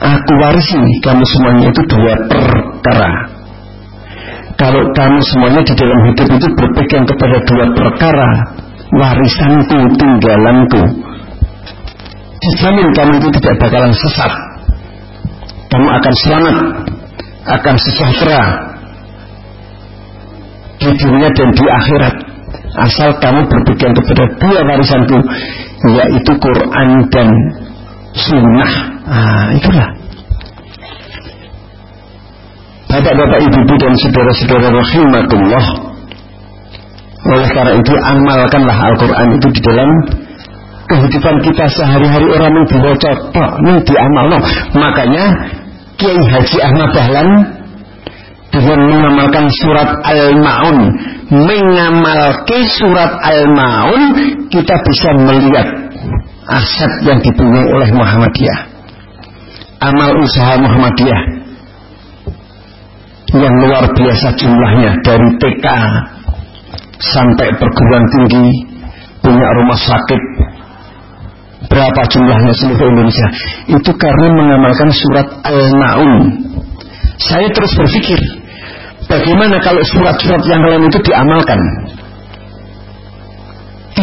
Aku warisi kamu semuanya itu dua perkara. Kalau kamu semuanya di dalam hidup itu berpegang kepada dua perkara, warisanku, tinggalanku. Dijamin kamu itu tidak bakalan sesat. Kamu akan selamat, akan sejahtera di dunia dan di akhirat. Asal kamu berpegang kepada dua warisanku, yaitu Quran dan Sunnah. Ah, itulah. Bapak-bapak, ibu-ibu dan saudara-saudara rahimakumullah. Oleh karena itu amalkanlah Al-Quran itu di dalam kehidupan kita sehari-hari orang yang dibaca tok ini no. makanya Kiai Haji Ahmad Dahlan dengan mengamalkan surat Al-Ma'un mengamalkan surat Al-Ma'un kita bisa melihat aset yang dipunyai oleh Muhammadiyah amal usaha Muhammadiyah. Yang luar biasa jumlahnya dari TK sampai perguruan tinggi punya rumah sakit. Berapa jumlahnya seluruh Indonesia? Itu karena mengamalkan surat Al-Naun saya terus berpikir bagaimana kalau surat-surat yang lain itu diamalkan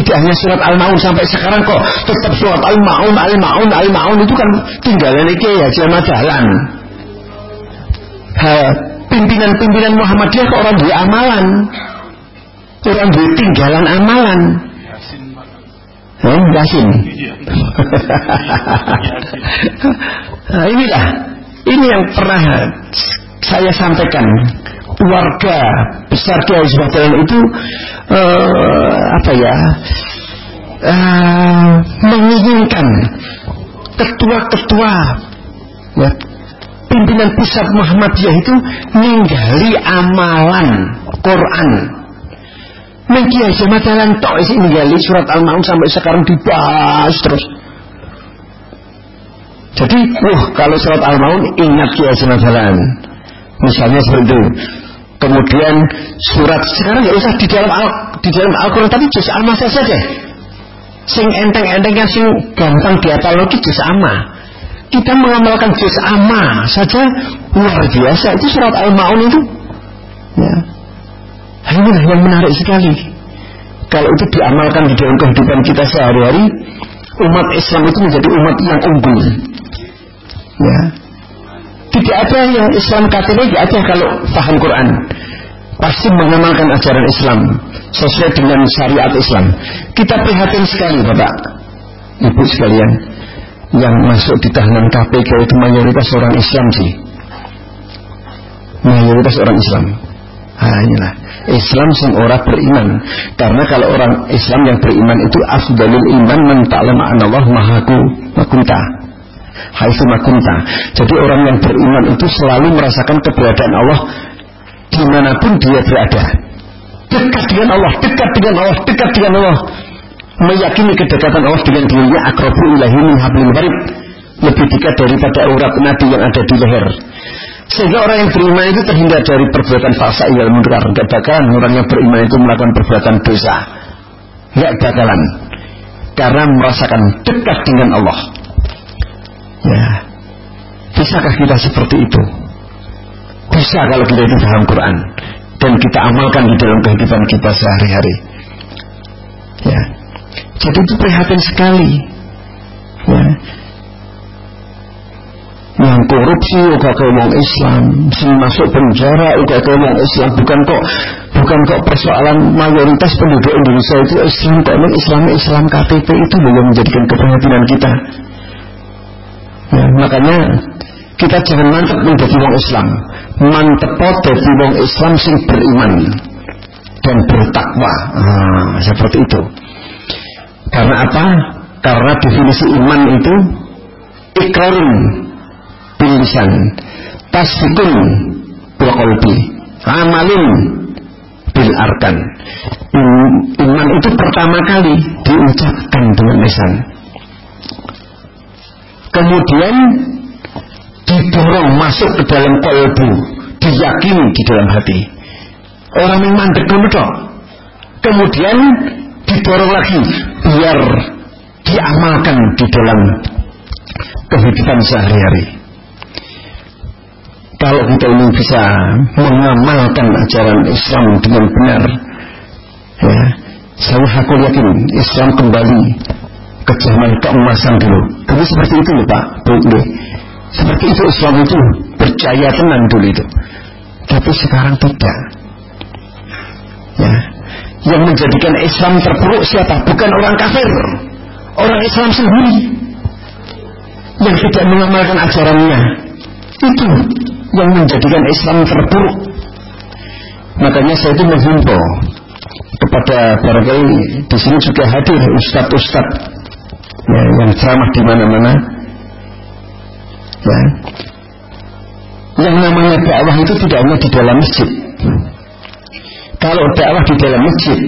tidak hanya surat Al-Maun sampai sekarang kok tetap surat Al-Maun, Al-Maun, Al-Maun itu kan tinggalan iki ya jalan jalan. Pimpinan-pimpinan Muhammadiyah kok orang di amalan, orang di tinggalan amalan. Eh, Yasin. nah, inilah, ini yang pernah saya sampaikan keluarga besar Kiai Subhatan itu uh, apa ya uh, menginginkan ketua-ketua ya, pimpinan pusat Muhammadiyah itu ninggali amalan Quran. Mengkiai Jalan tok isi ninggali surat Al-Maun sampai sekarang dibahas terus. Jadi, wah kalau surat Al-Maun ingat Kiai Jalan misalnya seperti itu Kemudian surat sekarang nggak usah di dalam al, di dalam Al-Quran tapi juz amma saja. Sing enteng-entengnya sing gampang diapal lagi juz amma. Kita mengamalkan juz amma saja luar biasa itu surat Al-Maun itu. Ya. Inilah yang menarik sekali. Kalau itu diamalkan di dalam kehidupan kita sehari-hari, umat Islam itu menjadi umat yang unggul. Ya, tidak ada yang Islam KTP tidak ada kalau paham Quran. Pasti mengamalkan ajaran Islam sesuai dengan syariat Islam. Kita prihatin sekali Bapak, Ibu sekalian, yang masuk di tahanan KPK itu mayoritas orang Islam sih. Mayoritas orang Islam. Nah, inilah Islam sing ora beriman. Karena kalau orang Islam yang beriman itu afdalul iman man ta'lama Allah mahaku makunta haitsu makunta. Jadi orang yang beriman itu selalu merasakan keberadaan Allah di mana pun dia berada. Dekat dengan Allah, dekat dengan Allah, dekat dengan Allah. Meyakini kedekatan Allah dengan dirinya akrabu ilahi min hablil. Lebih dekat daripada urat nadi yang ada di leher. Sehingga orang yang beriman itu terhindar dari perbuatan falsa yang munkar. Gak bakalan orang yang beriman itu melakukan perbuatan dosa. Gak bakalan. Karena merasakan dekat dengan Allah. Ya. Bisakah kita seperti itu? Bisa kalau kita itu paham Quran dan kita amalkan di dalam kehidupan kita sehari-hari. Ya. Jadi itu prihatin sekali. Ya. Yang korupsi uga ke Islam, sing masuk penjara uga ke Islam, bukan kok bukan kok persoalan mayoritas penduduk Indonesia itu Islam kok Islam Islam KTP itu belum menjadikan keprihatinan kita. Ya, makanya kita jangan mantep menjadi wong Islam. Mantep jadi wong Islam sing beriman dan bertakwa. Nah, seperti itu. Karena apa? Karena definisi iman itu ikrarun bil lisan, tasfikun bil amalin bil arkan. Iman itu pertama kali diucapkan dengan lisan kemudian didorong masuk ke dalam kolbu diyakini di dalam hati. Orang yang mandek dok kemudian didorong lagi biar diamalkan di dalam kehidupan sehari-hari. Kalau kita ini bisa mengamalkan ajaran Islam dengan benar ya saya aku yakin Islam kembali ke zaman keemasan dulu. Tapi seperti itu loh Pak. Bu seperti itu Islam itu percaya tenang dulu itu. Tapi sekarang tidak. Ya. Yang menjadikan Islam terpuruk siapa? Bukan orang kafir. Orang Islam sendiri. Yang tidak mengamalkan ajarannya. Itu yang menjadikan Islam terpuruk makanya saya itu menghimbau kepada barangkali di sini juga hadir ustadz-ustadz ya, yang ceramah di mana-mana. Ya. Yang namanya dakwah itu tidak hanya di dalam masjid. Kalau dakwah di dalam masjid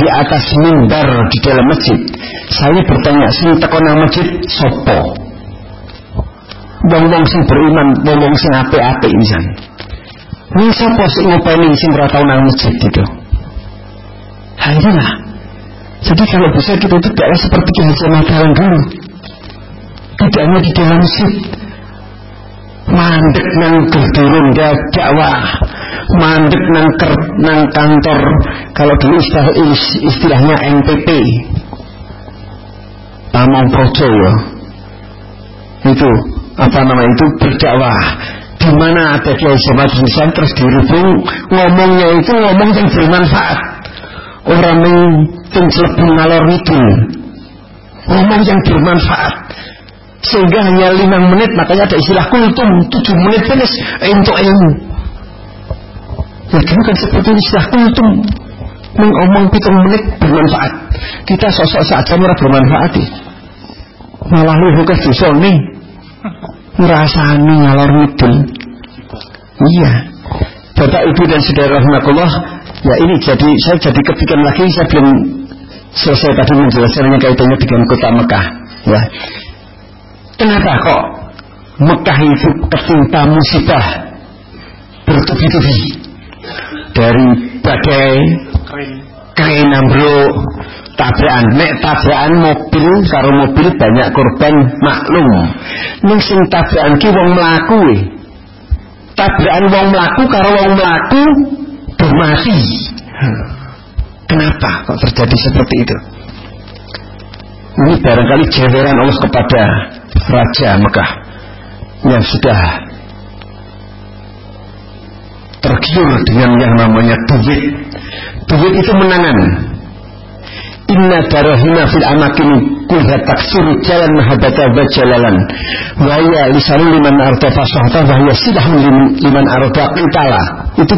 di atas mimbar di dalam masjid saya bertanya sing tekona masjid sopo wong-wong sing beriman wong-wong sing apik-apik misan ini sapa sing ngopeni sing nang masjid? Gitu. Hal inilah jadi kalau bisa kita itu dakwah seperti Ki Mataran dulu. Tidak hanya di dalam masjid mandek nang gerturun dakwah. Mandek nang ker, nang kantor. Kalau dulu istilah, istilahnya NPP Pamong Projo ya. Itu apa nama itu berdakwah. Di mana ada kiai Islam terus dirubung. Ngomongnya itu ngomong yang bermanfaat orang yang selebu ngalor itu. Ngomong yang bermanfaat. Sehingga hanya lima menit makanya ada istilah kultum tujuh menit finish untuk ilmu. Ya kan seperti istilah kultum. Mengomong pitung menit bermanfaat. Kita sosok saja merah bermanfaat. Malah lu nih. Ngerasani ngalor ngidul iya Bapak Ibu dan Saudara Rahmatullah ya ini jadi saya jadi kepikiran lagi saya belum selesai tadi menjelaskannya kaitannya dengan kota Mekah ya. Kenapa kok Mekah itu ketimpa musibah bertubi-tubi? Dari badai kering. ambruk tabrakan. Nek tabrakan mobil karo mobil banyak korban maklum. Ning sing tabrakan ki wong mlaku e. tabrakan wong mlaku karo wong mlaku bermati kenapa kok terjadi seperti itu? Ini barangkali jeweran Allah kepada Raja Mekah yang sudah tergiur dengan yang namanya duit. Duit itu menangan Inna darahina fil amakin kulha taksuru jalan mahabata wa jalalan. Waya lisanu liman arda fasahata Waya silahun liman arda qintala Itu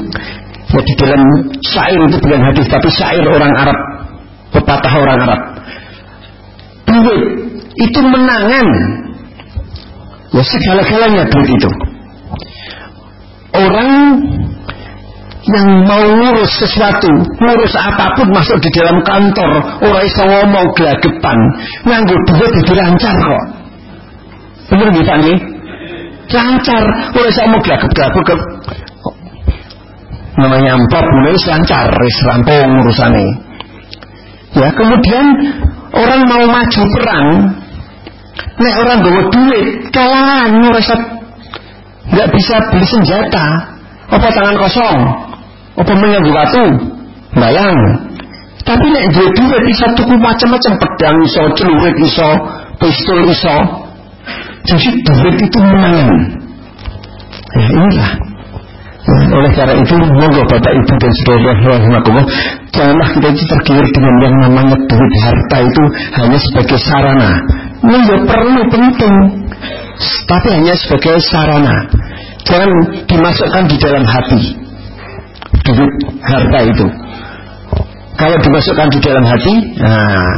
ya di dalam syair itu bukan hadis Tapi syair orang Arab. Pepatah orang Arab. Duit itu menangan. Ya segala-galanya duit itu. Orang yang mau ngurus sesuatu, ngurus apa pun masuk di dalam kantor, orang iso ngomong gelagepan, nganggo duit itu lancar kok. Bener nggih Pak nggih? Lancar, ora iso ngomong gelagep-gelagep. Namanya amplop mulai lancar, wis rampung urusane. Ya, kemudian orang mau maju perang, nek orang bawa duit, kalah ngurus nggak bisa beli senjata, apa tangan kosong apa menyanggu batu bayang. Tapi nek duwe duit bisa tuku macam-macam pedang iso celurit iso pistol iso jadi duit itu menang ya inilah. Ya, oleh karena itu monggo bapak ibu dan saudara rahimakumullah janganlah kita itu tergiur dengan yang namanya duit harta itu hanya sebagai sarana. Ya perlu penting. Tapi hanya sebagai sarana. Jangan dimasukkan di dalam hati duit harta itu. Kalau dimasukkan di dalam hati nah,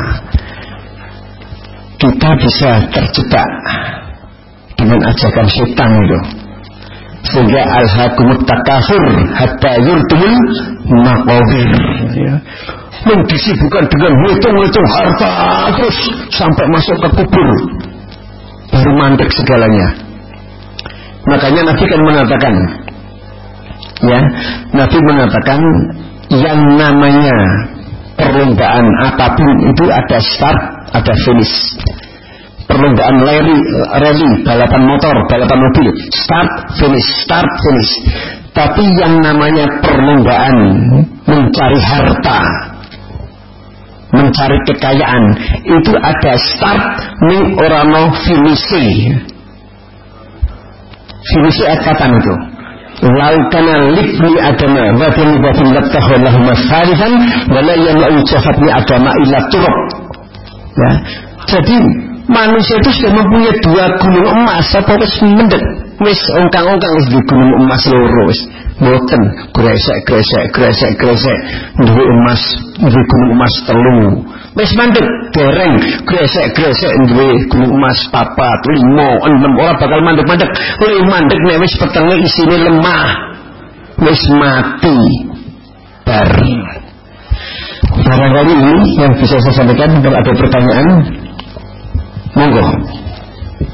kita bisa terjebak dengan ajakan setan itu. Sehingga al-hakumut takasur hatta yurtumul maqabir ya. disibukkan dengan hitung-hitung harta terus sampai masuk ke kubur. Baru mandek segalanya. Makanya Nabi kan mengatakan ya Nabi mengatakan yang namanya perlombaan apa pun itu ada start ada finish perlombaan rally, rally, balapan motor, balapan mobil, start finish, start finish. Tapi yang namanya perlombaan mencari harta, mencari kekayaan itu ada start ning orano finish. Finish kapan itu? Lau kana libni adama wa bin labtahu lahum salihan wa la yamlau jahatni adama illa turab. Ya. Jadi manusia itu sudah mempunyai dua gunung emas apa wis mendek wis ongkang-ongkang wis di gunung emas loro wis boten gresek gresek gresek gresek duwe emas duwe gunung emas telu wis mandek dereng gresek gresek duwe gunung emas papat lima enam orang bakal mandek mandek oleh mandek nek wis petenge isine lemah wis mati. Bar. Barangkali yang bisa saya sampaikan kalau ada pertanyaan Monggo.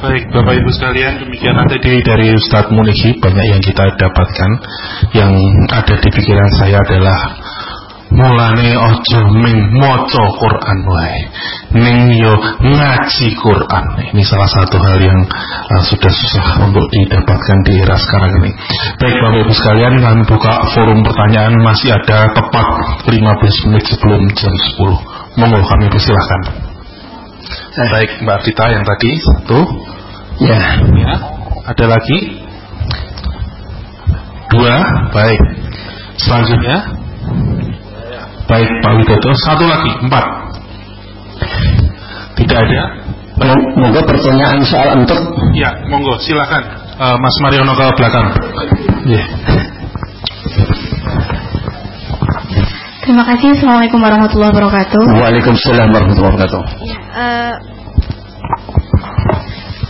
Baik Bapak Ibu sekalian demikian tadi dari Ustadz Munihi banyak yang kita dapatkan. Yang ada di pikiran saya adalah mulane ojo ming moco Quran wae ning yo ngaji Quran ini salah satu hal yang uh, sudah susah untuk didapatkan di era sekarang ini baik Bapak Ibu sekalian kami buka forum pertanyaan masih ada tepat 15 menit sebelum jam 10 monggo kami persilahkan Eh. Baik Mbak Vita yang tadi satu. Ya. ya. Ada lagi? Dua. Baik. Selanjutnya. Baik Pak Widodo. Satu lagi. Empat. Tidak ada. Monggo pertanyaan soal untuk. Ya, monggo silakan. Uh, Mas Mariono ke belakang. Yeah. Terima kasih. Assalamualaikum warahmatullahi wabarakatuh. Waalaikumsalam warahmatullahi wabarakatuh. Ya, uh,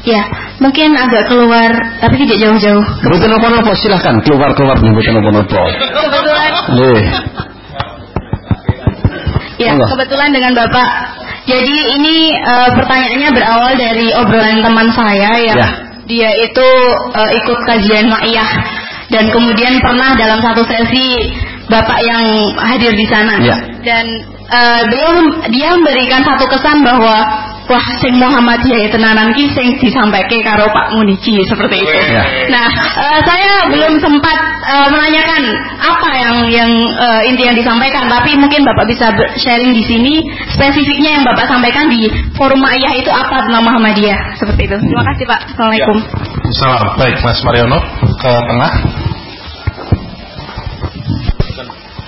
ya, mungkin agak keluar, tapi tidak jauh-jauh. Bukan apa-apa, silahkan keluar-keluar nih, bukan apa-apa. Kebetulan. Ya, kebetulan dengan Bapak. Jadi ini uh, pertanyaannya berawal dari obrolan teman saya yang ya. dia itu uh, ikut kajian Ma'iyah dan kemudian pernah dalam satu sesi bapak yang hadir di sana ya. dan uh, beliau dia memberikan satu kesan bahwa wah sing Muhammadiyah tenanan ki sing disampaikan karo Pak Munici seperti itu. Ya. Nah, uh, saya belum sempat uh, menanyakan apa yang yang uh, inti yang disampaikan, tapi mungkin Bapak bisa sharing di sini spesifiknya yang Bapak sampaikan di forum ayah itu apa tentang Muhammadiyah seperti itu. Terima kasih Pak. Assalamualaikum. Ya. Salam. Baik Mas Mariono ke tengah.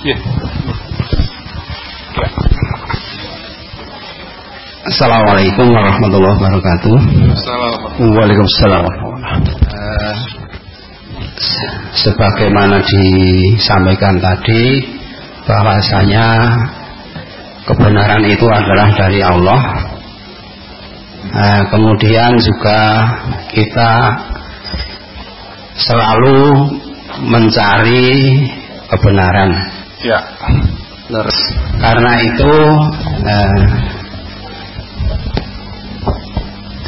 Ya. Assalamualaikum warahmatullahi wabarakatuh. Assalamualaikum. Waalaikumsalam. Uh, sebagaimana disampaikan tadi bahwasanya kebenaran itu adalah dari Allah. Uh, kemudian juga kita selalu mencari kebenaran Ya. Terus karena itu eh,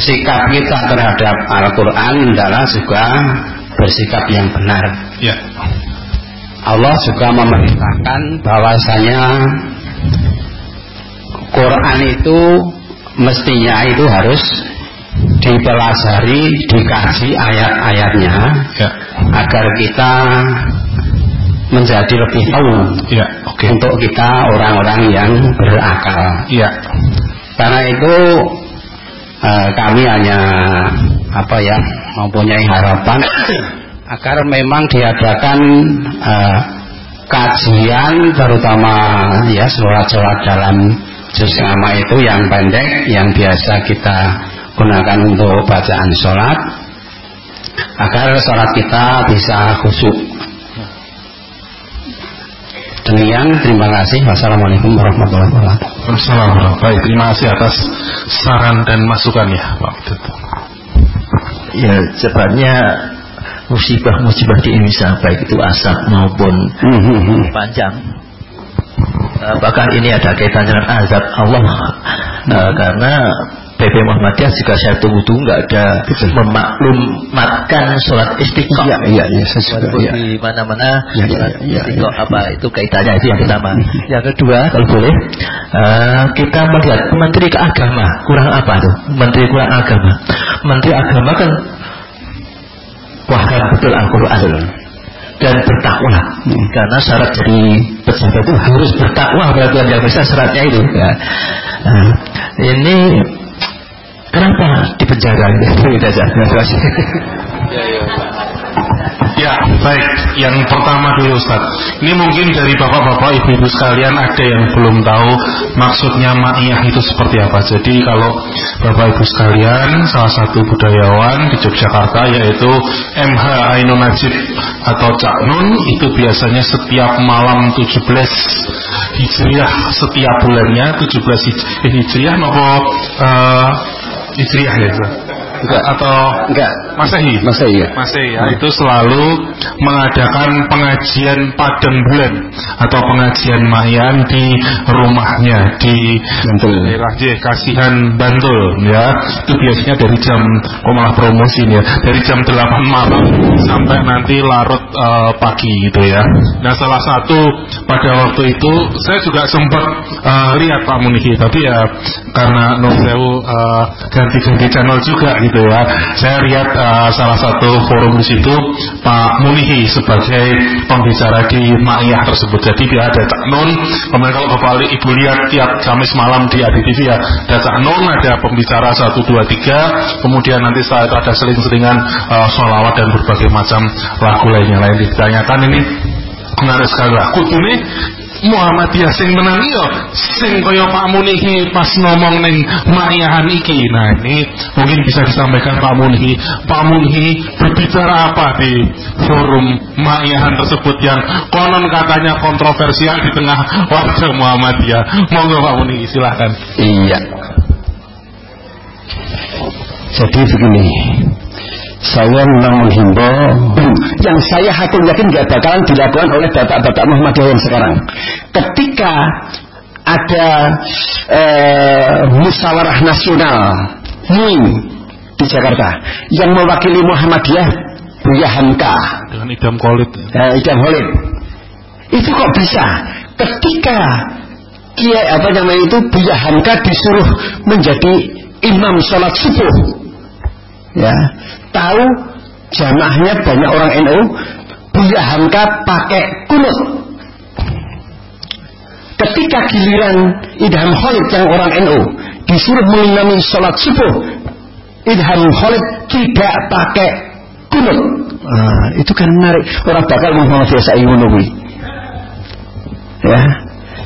sikap kita terhadap Al-Quran adalah juga bersikap yang benar. Ya. Allah juga memerintahkan bahwasanya Quran itu mestinya itu harus dipelajari, dikaji ayat-ayatnya ya. agar kita menjadi lebih tahu ya, okay. untuk kita orang-orang yang berakal. Ya. Karena itu uh, kami hanya apa ya mempunyai harapan agar memang diadakan uh, kajian terutama ya surat-surat dalam juz nama itu yang pendek yang biasa kita gunakan untuk bacaan sholat agar sholat kita bisa khusyuk Demikian, terima kasih. Wassalamualaikum warahmatullahi wabarakatuh. Wassalamualaikum. Baik, terima kasih atas saran dan masukannya, Pak Ya, sebenarnya musibah-musibah di Indonesia baik itu asap maupun panjang. Uh, bahkan ini ada kaitan dengan azab Allah uh, karena PP Muhammadiyah juga saya tunggu-tunggu nggak ada Betul. memaklumatkan sholat istiqomah. Iya, iya, iya, saya juga, iya. Di mana-mana ya, ya, ya, ya, apa itu kaitannya itu yang pertama. yang kedua, kalau boleh, uh, kita melihat Menteri Keagama kurang apa tuh? Menteri kurang agama. Menteri agama kan wah betul Al-Quran dan bertakwa hmm. karena syarat jadi pejabat itu harus bertakwa peraturan yang bisa syaratnya itu ya. nah, ini kenapa di penjara saja terima kasih ya, ya. Ya, baik. Yang pertama dulu Ustaz. Ini mungkin dari bapak-bapak, ibu-ibu sekalian ada yang belum tahu maksudnya ma'iyah itu seperti apa. Jadi kalau bapak ibu sekalian, salah satu budayawan di Yogyakarta yaitu MH Ainun Najib atau Cak Nun itu biasanya setiap malam 17 Hijriah setiap bulannya 17 Hijriah uh, Hijriah ya Ustaz enggak. Atau enggak. Masehi? Masehi ya. Masehi ya. Hmm. itu selalu mengadakan pengajian padang bulan atau pengajian mayan di rumahnya di Bantul. Daerah kasihan Bantul ya. Itu biasanya dari jam oh malah promosi ya dari jam 8 malam sampai nanti larut uh, pagi gitu ya. Nah salah satu pada waktu itu saya juga sempat uh, lihat Pak Munihi tapi ya karena Novel uh, ganti-ganti channel juga gitu ya. Saya lihat uh, salah satu forum di situ Pak Munihi sebagai pembicara di Ma'iyah tersebut. Jadi dia ada Cak Nun. Kemudian kalau Bapak Ibu lihat tiap Kamis malam di Adi TV ya ada Cak Nun, ada pembicara satu dua tiga. Kemudian nanti setelah itu ada seling-selingan uh, sholawat dan berbagai macam lagu lainnya lain ditanyakan ini menarik sekali lah. Kudune Muhammadiyah sing menang. Iya sing kaya Pak Munihi pas ngomong ning mayahan iki. Nah ini mungkin bisa disampaikan Pak Munihi. Pak Munihi berbicara apa di forum mayahan tersebut yang konon katanya kontroversial di tengah warga Muhammadiyah? Monggo Pak Munihi silahkan iya. Jadi begini saya memang menghimbau yang saya hakul yakin gak bakalan dilakukan oleh bapak-bapak Muhammadiyah yang sekarang. Ketika ada eh, musyawarah nasional MUIN di Jakarta yang mewakili Muhammadiyah Buya Hamka dengan Idam Khalid. Eh, Idam Khalid. Itu kok bisa? Ketika Kiai apa namanya itu Buya Hamka disuruh menjadi imam sholat subuh ya. Tahu jamaahnya banyak orang NU Buya Hamka pakai kunut. Ketika giliran Idham Khalid yang orang NU disuruh mengimami sholat subuh Idham Khalid tidak pakai kunut. Nah, itu kan menarik. Orang bakal Muhammad biasa Imunawi ya.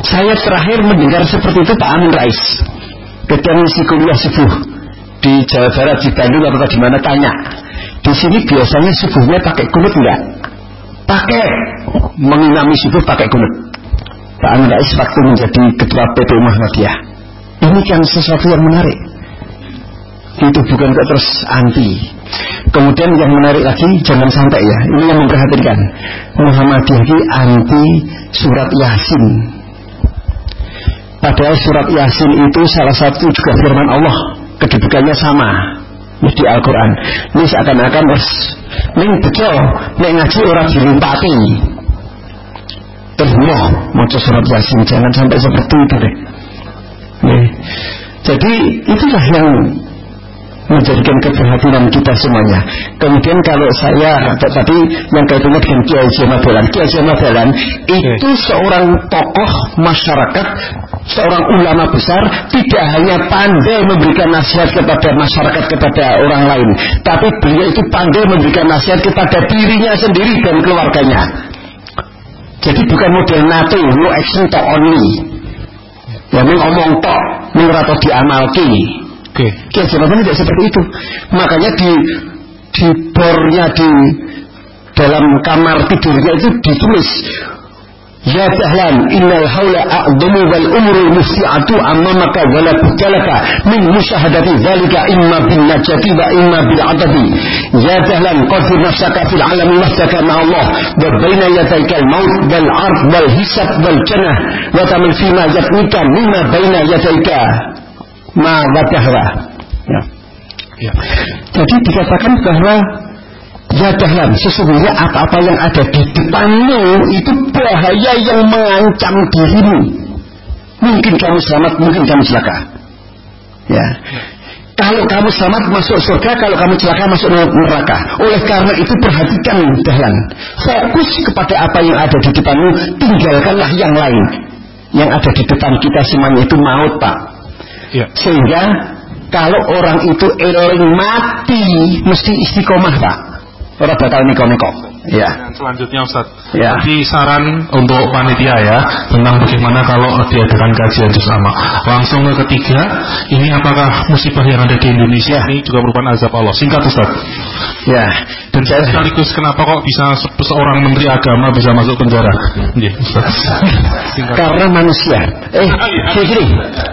Saya terakhir mendengar seperti itu Pak Amin Rais. Ketika mengisi kuliah subuh di Jawa Barat di Bandung atau di mana tanya. Di sini biasanya subuhnya pakai kunut enggak? Pakai. Mengimami subuh pakai kunut. Pak Amin Rais waktu menjadi ketua PP Muhammadiyah. Ini kan sesuatu yang menarik. Itu bukan kok terus anti. Kemudian yang menarik lagi jangan sampai ya ini yang memperhatikan Muhammadiyah ini anti surat Yasin. Padahal surat Yasin itu salah satu juga firman Allah kedudukannya sama. Di Al-Quran. Ini seakan-akan wes ning bejo nek ngaji orang dilimpati terus mau surat yasin jangan sampai seperti itu deh. Nih. jadi itulah yang menjadikan keprihatinan kita semuanya. Kemudian kalau saya tadi yang kaitannya dengan Kiai Haji Mabelan, Kiai Haji Mabelan itu seorang tokoh masyarakat, seorang ulama besar, tidak hanya pandai memberikan nasihat kepada masyarakat kepada orang lain, tapi beliau itu pandai memberikan nasihat kepada dirinya sendiri dan keluarganya. Jadi bukan model NATO, no action to only. Ya, ngomong tok, mengrato diamalki. Okay. jawabannya tidak seperti itu. Makanya di di bornya di dalam kamar tidurnya itu ditulis Ya Dahlan innal haula a'zamu wal umru mufti'atu maka wala bujalaka min musyahadati zalika imma bin najati wa imma bil adabi Ya Dahlan qadfir nafsaka fil alami wahdaka Allah wa baina yadayka al maut wal ard wal hisab wal jannah wa tamal fima yatnika mimma baina yadayka ma Ya. ya. Jadi dikatakan bahwa Ya dahlan, sesungguhnya apa-apa yang ada di depanmu itu bahaya yang mengancam dirimu. Mungkin kamu selamat, mungkin kamu celaka. Ya. Kalau kamu selamat masuk surga, kalau kamu celaka masuk neraka. Oleh karena itu perhatikan dahlan. Fokus kepada apa yang ada di depanmu, tinggalkanlah yang lain. Yang ada di depan kita semuanya itu maut, Pak. Ya. Sehingga kalau orang itu eling mati mesti istiqomah, Pak. Orang bakal niko-niko. Ya. Selanjutnya Ustaz. Ya. Jadi saran untuk panitia ya tentang bagaimana kalau diadakan kajian bersama. Langsung ke ketiga, ini apakah musibah yang ada di Indonesia ya. ini juga merupakan azab Allah? Singkat Ustaz. Ya. Dan saya sekaligus kenapa kok bisa seorang menteri agama bisa masuk penjara? Karena manusia. Eh, gini,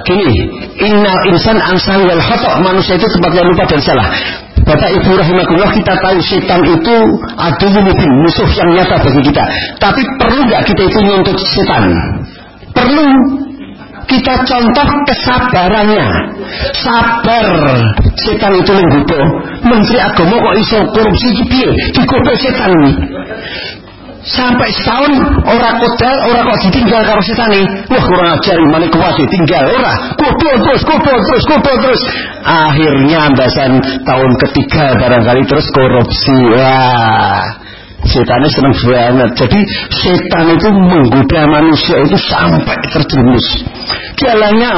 gini. Innal insan ansal wal Manusia itu tempatnya lupa dan salah. Bapak Ibu rahimahullah kita tahu setan itu adu mungkin musuh yang nyata bagi kita. Tapi perlu nggak kita itu nyuntut setan? Perlu kita contoh kesabarannya. Sabar. Setan itu menggoda. Menteri agama kok iso korupsi piye? Digoda setan sampai setahun orang kodal orang kok ditinggal karo setane wah kurang ajar mana kuat tinggal ora. Kubur terus kubur terus kubur terus. Akhirnya ambasan tahun ketiga barangkali terus korupsi. Wah setannya senang banget. Jadi setan itu menggoda manusia itu sampai terjerumus jalannya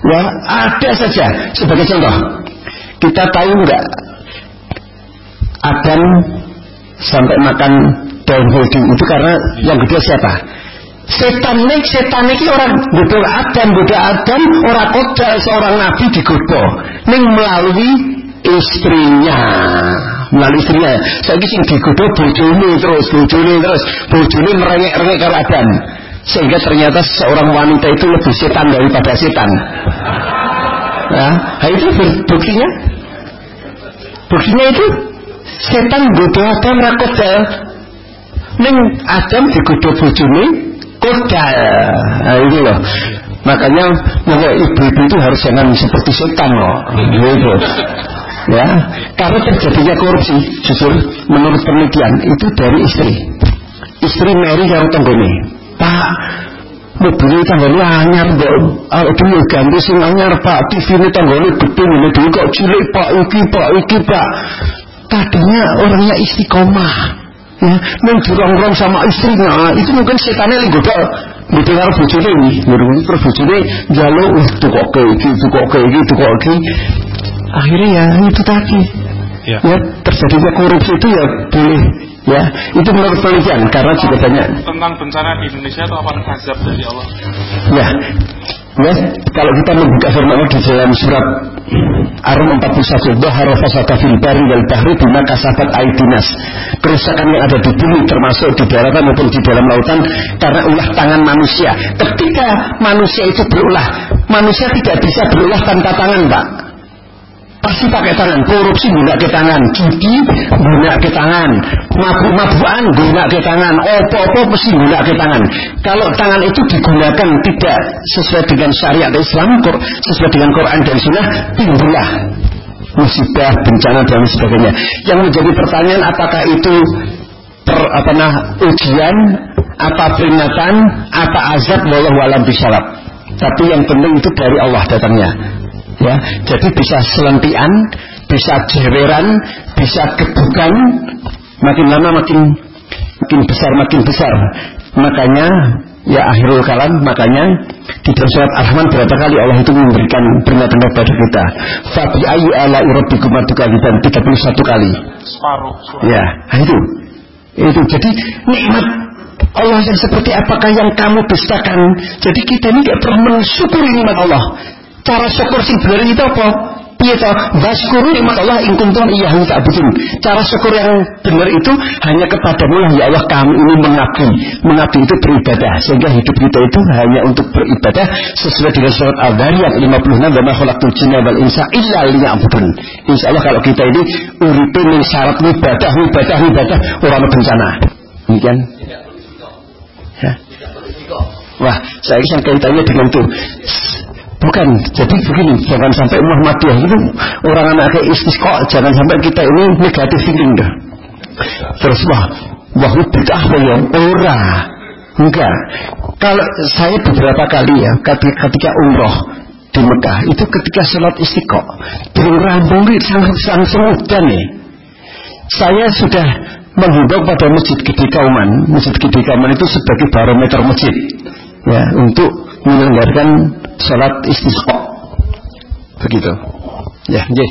ya ada saja sebagai contoh kita tahu nggak Adam sampai makan daun holding itu karena yang kedua siapa? Setan nih, setan ini orang bodoh Adam, bodoh Adam, orang kodal seorang nabi digoda. Ning melalui istrinya, melalui istrinya. Saya sing digoda bojone terus, bojone terus, bojone merengek-rengek karo Adam. Sehingga ternyata seorang wanita itu lebih setan daripada setan. Nah, itu buktinya. Buktinya itu setan bodoh Adam rakodal Neng Adam digodha bojone kodal. Nah, ini loh. Makanya bahwa ibu-ibu itu harus jangan seperti setan loh. Gitu. Ya, karena terjadinya korupsi, justru menurut penelitian itu dari istri. Istri Mary yang tenggone. Pak, mobilnya tanggane anyar mbak. Awak dhewe ganti sing anyar Pak. TV ini tanggane gede ini dulu kok cilik Pak. Iki Pak. Iki Pak. Tadinya orangnya istiqomah ya, neng dirong-rong sama istrinya. Itu mungkin setannya lagi godok Mungkin karo bojone ini, mungkin terus bojone jaluk tukok ke iki, tukok ke iki, tukok ke Akhirnya ya itu tadi. Ya. ya terjadinya korupsi itu ya boleh ya itu menurut penelitian karena juga banyak tentang bencana di Indonesia itu apa azab dari Allah ya Ya, kalau kita membuka firman Allah di dalam surat Ar-Rum 41, Bahara fasada fil bari wal bahri bima kasabat aidinas. Kerusakan yang ada di bumi termasuk di daratan maupun di dalam lautan karena ulah tangan manusia. Ketika manusia itu berulah, manusia tidak bisa berulah tanpa tangan, Pak pasti pakai tangan. Korupsi guna ke tangan. Judi guna ke tangan. Mabuk-mabukan guna ke tangan. Opo-opo mesti guna ke tangan. Kalau tangan itu digunakan tidak sesuai dengan syariat Islam sesuai dengan Quran dan Sunnah timbullah musibah bencana dan sebagainya. Yang menjadi pertanyaan apakah itu per, apa nah ujian apa peringatan apa azab wallahu alam bisyarab tapi yang penting itu dari Allah datangnya ya jadi bisa selentian bisa jeweran bisa kebukan makin lama makin makin besar makin besar. Makanya ya akhirul kalam makanya di dalam surat Ar-Rahman berapa kali Allah itu memberikan peringatan kepada kita. Fabi ayu ala rabbikum dan 31 kali. Separuh ya nah itu. Itu jadi nikmat Allah yang seperti apakah yang kamu dustakan. Jadi kita ini tidak perlu mensyukuri nikmat Allah Cara syukur sing bener itu apa? Piye to? Waskuru nikmat Allah in kuntum iyyahu ta'budun. Cara syukur yang benar itu hanya kepadamu lah ya Allah kami ini mengabdi. Mengabdi itu beribadah sehingga hidup kita itu hanya untuk beribadah sesuai dengan surat Al-Dhariyat 56 wa ma khalaqtul jinna wal insa illa liya'budun. Insyaallah kalau kita ini uripe ning syarat ibadah, ibadah, ibadah orang bencana. Demikian. Ya. Wah, saya kisah kaitannya dengan itu Bukan, jadi begini, jangan sampai Muhammadiyah itu orang anak kayak istisqa, jangan sampai kita ini negatif thinking dah. Terus wah, wah bid'ah ya ora. Enggak. Kalau saya beberapa kali ya ketika, ketika umroh di Mekah itu ketika sholat istiqo berambung langsung udan nih. Saya sudah menghimbau pada masjid Gede Kauman, masjid Gede Kauman itu sebagai barometer masjid ya untuk menyelenggarakan salat istisqa. Begitu. Ya, jadi.